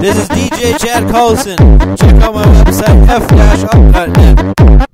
This is DJ Chad Colson. Check out my website, f-up.net.